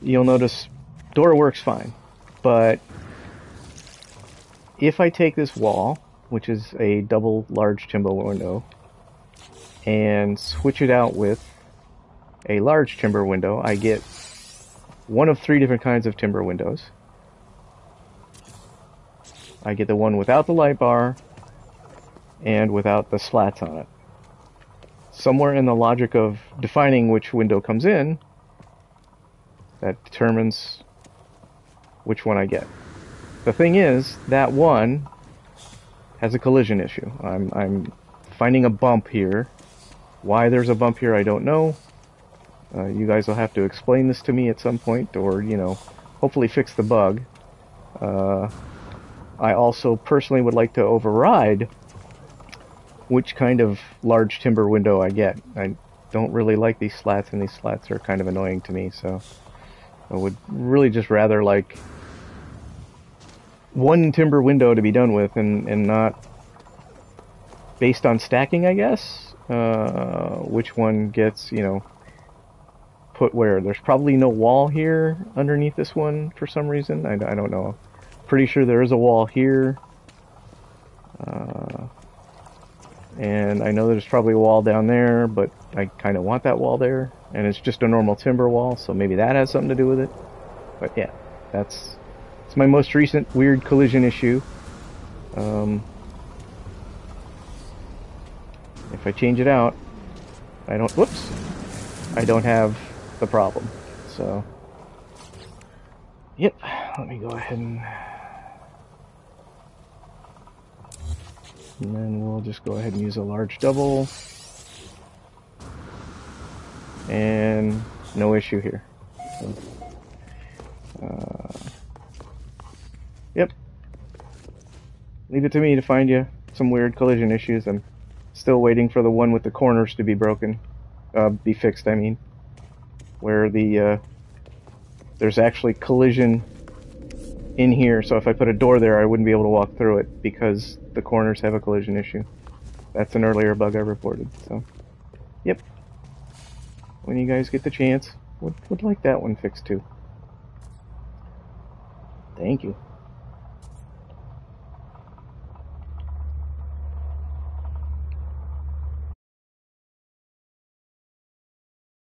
you'll notice door works fine. But if I take this wall, which is a double large timber window, and switch it out with a large timber window, I get one of three different kinds of timber windows. I get the one without the light bar and without the slats on it. Somewhere in the logic of defining which window comes in, that determines which one I get. The thing is, that one has a collision issue. I'm, I'm finding a bump here. Why there's a bump here, I don't know. Uh, you guys will have to explain this to me at some point, or, you know, hopefully fix the bug. Uh, I also personally would like to override which kind of large timber window I get. I don't really like these slats, and these slats are kind of annoying to me, so I would really just rather like one timber window to be done with and, and not based on stacking, I guess, uh, which one gets, you know, put where. There's probably no wall here underneath this one for some reason. I, I don't know. Pretty sure there is a wall here. Uh, and I know there's probably a wall down there, but I kind of want that wall there. And it's just a normal timber wall, so maybe that has something to do with it. But yeah, that's it's my most recent weird collision issue. Um, if I change it out, I don't. Whoops! I don't have the problem. So, yep. Let me go ahead and. And then we'll just go ahead and use a large double. And no issue here. So, uh, yep. Leave it to me to find you some weird collision issues. I'm still waiting for the one with the corners to be broken. Uh, be fixed, I mean. Where the, uh, there's actually collision in here, so if I put a door there, I wouldn't be able to walk through it because the corners have a collision issue. That's an earlier bug I reported, so. Yep. When you guys get the chance, would, would like that one fixed too. Thank you.